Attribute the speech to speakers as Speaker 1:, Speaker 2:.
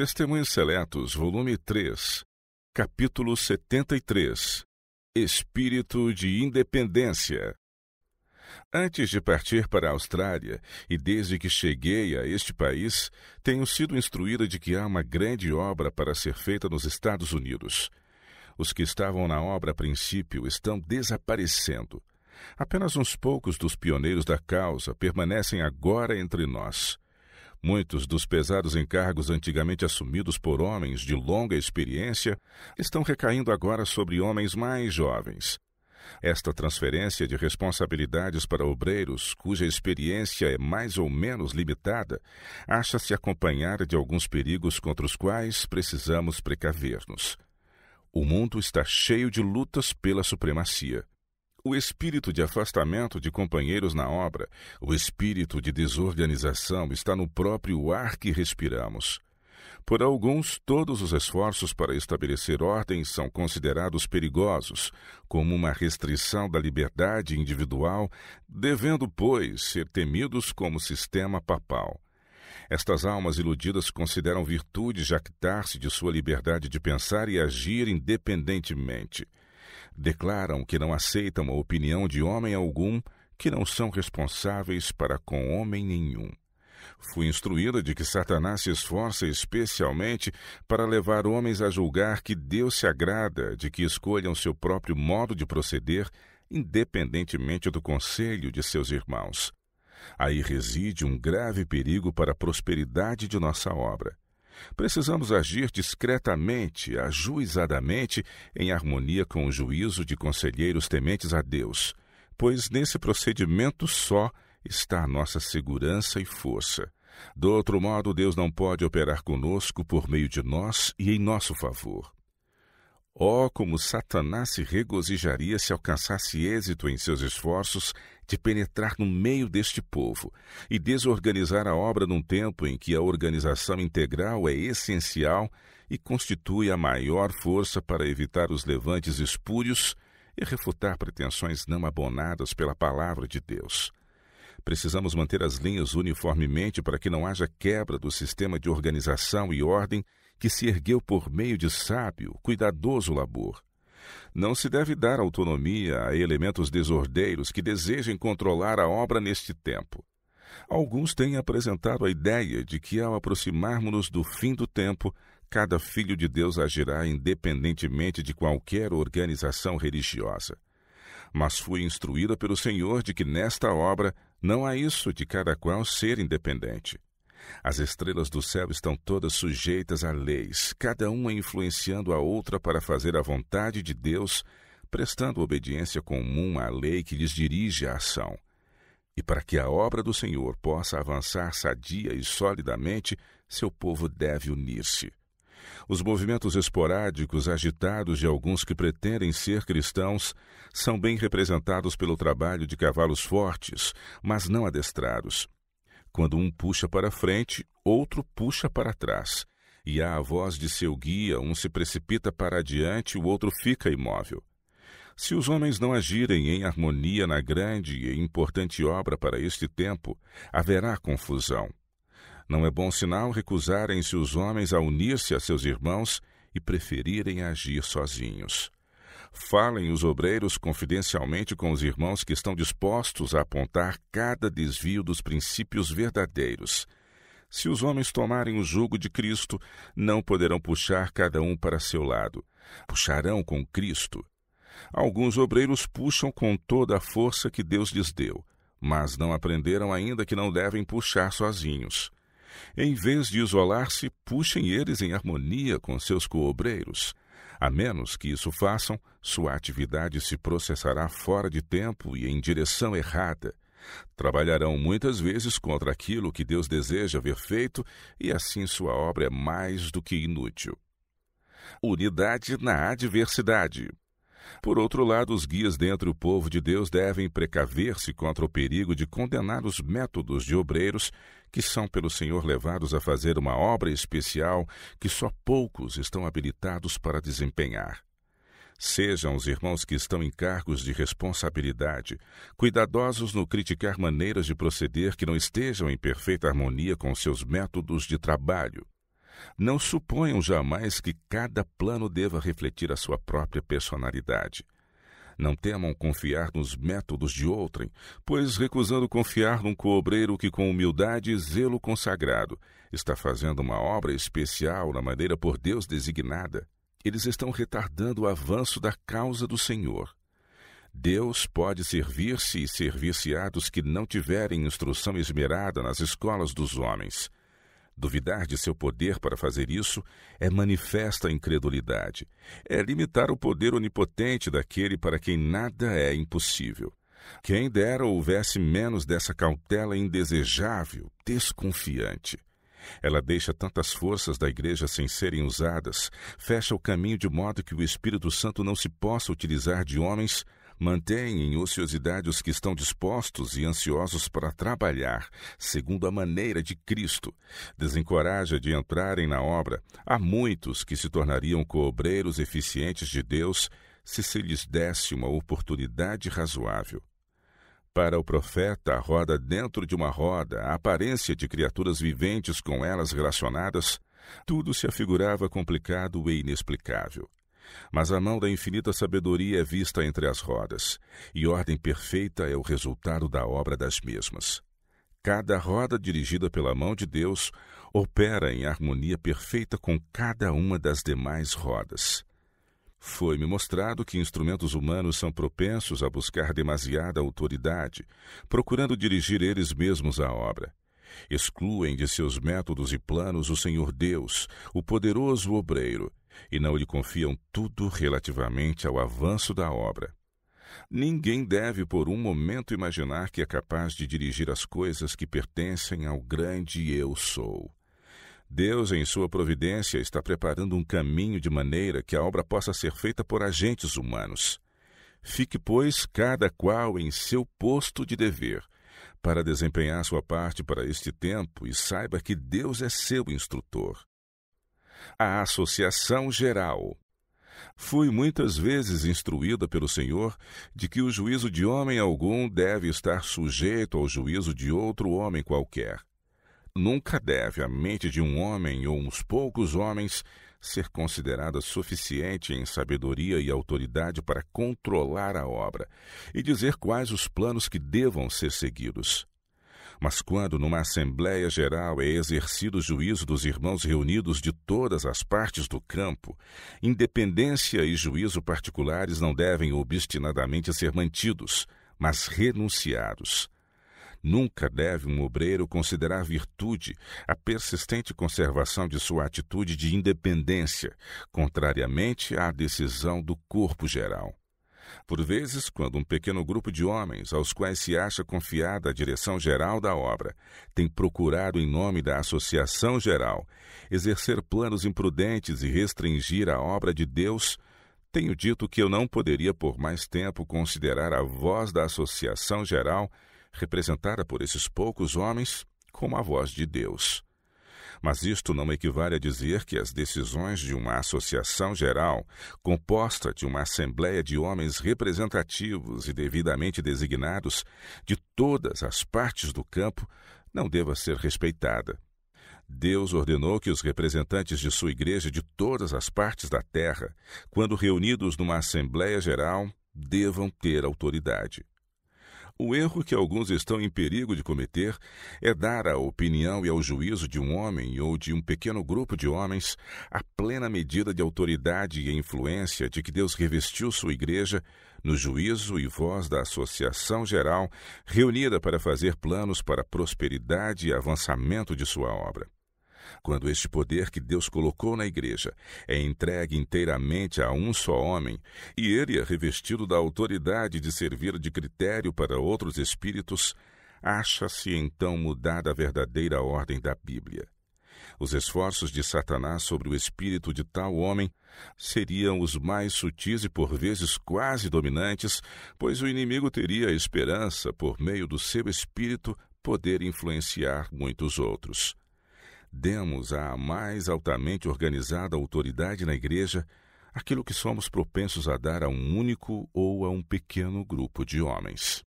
Speaker 1: Testemunhos Seletos, volume 3, capítulo 73 Espírito de Independência. Antes de partir para a Austrália, e desde que cheguei a este país, tenho sido instruída de que há uma grande obra para ser feita nos Estados Unidos. Os que estavam na obra a princípio estão desaparecendo. Apenas uns poucos dos pioneiros da causa permanecem agora entre nós. Muitos dos pesados encargos antigamente assumidos por homens de longa experiência estão recaindo agora sobre homens mais jovens. Esta transferência de responsabilidades para obreiros, cuja experiência é mais ou menos limitada, acha-se acompanhada de alguns perigos contra os quais precisamos precaver-nos. O mundo está cheio de lutas pela supremacia. O espírito de afastamento de companheiros na obra, o espírito de desorganização está no próprio ar que respiramos. Por alguns, todos os esforços para estabelecer ordem são considerados perigosos, como uma restrição da liberdade individual, devendo, pois, ser temidos como sistema papal. Estas almas iludidas consideram virtude jactar-se de sua liberdade de pensar e agir independentemente declaram que não aceitam a opinião de homem algum, que não são responsáveis para com homem nenhum. Fui instruída de que Satanás se esforça especialmente para levar homens a julgar que Deus se agrada de que escolham seu próprio modo de proceder, independentemente do conselho de seus irmãos. Aí reside um grave perigo para a prosperidade de nossa obra. Precisamos agir discretamente, ajuizadamente, em harmonia com o juízo de conselheiros tementes a Deus, pois nesse procedimento só está a nossa segurança e força. Do outro modo, Deus não pode operar conosco por meio de nós e em nosso favor. Oh, como Satanás se regozijaria se alcançasse êxito em seus esforços de penetrar no meio deste povo e desorganizar a obra num tempo em que a organização integral é essencial e constitui a maior força para evitar os levantes espúrios e refutar pretensões não abonadas pela palavra de Deus. Precisamos manter as linhas uniformemente para que não haja quebra do sistema de organização e ordem que se ergueu por meio de sábio, cuidadoso labor. Não se deve dar autonomia a elementos desordeiros que desejem controlar a obra neste tempo. Alguns têm apresentado a ideia de que, ao aproximarmos-nos do fim do tempo, cada filho de Deus agirá independentemente de qualquer organização religiosa. Mas fui instruída pelo Senhor de que nesta obra não há isso de cada qual ser independente. As estrelas do céu estão todas sujeitas a leis, cada uma influenciando a outra para fazer a vontade de Deus, prestando obediência comum à lei que lhes dirige a ação. E para que a obra do Senhor possa avançar sadia e solidamente, seu povo deve unir-se. Os movimentos esporádicos agitados de alguns que pretendem ser cristãos são bem representados pelo trabalho de cavalos fortes, mas não adestrados quando um puxa para frente, outro puxa para trás. E a voz de seu guia, um se precipita para adiante, o outro fica imóvel. Se os homens não agirem em harmonia na grande e importante obra para este tempo, haverá confusão. Não é bom sinal recusarem-se os homens a unir-se a seus irmãos e preferirem agir sozinhos. Falem os obreiros confidencialmente com os irmãos que estão dispostos a apontar cada desvio dos princípios verdadeiros. Se os homens tomarem o jugo de Cristo, não poderão puxar cada um para seu lado. Puxarão com Cristo. Alguns obreiros puxam com toda a força que Deus lhes deu, mas não aprenderam ainda que não devem puxar sozinhos. Em vez de isolar-se, puxem eles em harmonia com seus coobreiros. A menos que isso façam, sua atividade se processará fora de tempo e em direção errada. Trabalharão muitas vezes contra aquilo que Deus deseja ver feito e assim sua obra é mais do que inútil. Unidade na adversidade. Por outro lado, os guias dentre o povo de Deus devem precaver-se contra o perigo de condenar os métodos de obreiros que são pelo Senhor levados a fazer uma obra especial que só poucos estão habilitados para desempenhar. Sejam os irmãos que estão em cargos de responsabilidade cuidadosos no criticar maneiras de proceder que não estejam em perfeita harmonia com seus métodos de trabalho. Não suponham jamais que cada plano deva refletir a sua própria personalidade. Não temam confiar nos métodos de outrem, pois recusando confiar num cobreiro que, com humildade e zelo consagrado, está fazendo uma obra especial na maneira por Deus designada, eles estão retardando o avanço da causa do Senhor. Deus pode servir-se e servir-se-á dos que não tiverem instrução esmerada nas escolas dos homens. Duvidar de seu poder para fazer isso é manifesta incredulidade. É limitar o poder onipotente daquele para quem nada é impossível. Quem dera houvesse menos dessa cautela indesejável, desconfiante. Ela deixa tantas forças da igreja sem serem usadas, fecha o caminho de modo que o Espírito Santo não se possa utilizar de homens Mantém em ociosidade os que estão dispostos e ansiosos para trabalhar, segundo a maneira de Cristo. Desencoraja de entrarem na obra a muitos que se tornariam coobreiros eficientes de Deus se se lhes desse uma oportunidade razoável. Para o profeta, a roda dentro de uma roda, a aparência de criaturas viventes com elas relacionadas, tudo se afigurava complicado e inexplicável. Mas a mão da infinita sabedoria é vista entre as rodas, e ordem perfeita é o resultado da obra das mesmas. Cada roda dirigida pela mão de Deus opera em harmonia perfeita com cada uma das demais rodas. Foi-me mostrado que instrumentos humanos são propensos a buscar demasiada autoridade, procurando dirigir eles mesmos a obra. Excluem de seus métodos e planos o Senhor Deus, o poderoso obreiro, e não lhe confiam tudo relativamente ao avanço da obra. Ninguém deve por um momento imaginar que é capaz de dirigir as coisas que pertencem ao grande Eu Sou. Deus, em sua providência, está preparando um caminho de maneira que a obra possa ser feita por agentes humanos. Fique, pois, cada qual em seu posto de dever, para desempenhar sua parte para este tempo e saiba que Deus é seu instrutor a Associação Geral. Fui muitas vezes instruída pelo Senhor de que o juízo de homem algum deve estar sujeito ao juízo de outro homem qualquer. Nunca deve a mente de um homem ou uns poucos homens ser considerada suficiente em sabedoria e autoridade para controlar a obra e dizer quais os planos que devam ser seguidos. Mas quando numa Assembleia Geral é exercido o juízo dos irmãos reunidos de todas as partes do campo, independência e juízo particulares não devem obstinadamente ser mantidos, mas renunciados. Nunca deve um obreiro considerar virtude a persistente conservação de sua atitude de independência, contrariamente à decisão do corpo geral. Por vezes, quando um pequeno grupo de homens, aos quais se acha confiada a direção geral da obra, tem procurado, em nome da Associação Geral, exercer planos imprudentes e restringir a obra de Deus, tenho dito que eu não poderia por mais tempo considerar a voz da Associação Geral, representada por esses poucos homens, como a voz de Deus. Mas isto não equivale a dizer que as decisões de uma associação geral, composta de uma assembleia de homens representativos e devidamente designados de todas as partes do campo, não deva ser respeitada. Deus ordenou que os representantes de sua igreja de todas as partes da terra, quando reunidos numa assembleia geral, devam ter autoridade. O erro que alguns estão em perigo de cometer é dar à opinião e ao juízo de um homem ou de um pequeno grupo de homens a plena medida de autoridade e influência de que Deus revestiu sua igreja no juízo e voz da Associação Geral, reunida para fazer planos para a prosperidade e avançamento de sua obra. Quando este poder que Deus colocou na igreja é entregue inteiramente a um só homem, e ele é revestido da autoridade de servir de critério para outros espíritos, acha-se então mudada a verdadeira ordem da Bíblia. Os esforços de Satanás sobre o espírito de tal homem seriam os mais sutis e por vezes quase dominantes, pois o inimigo teria a esperança, por meio do seu espírito, poder influenciar muitos outros demos à mais altamente organizada autoridade na Igreja aquilo que somos propensos a dar a um único ou a um pequeno grupo de homens.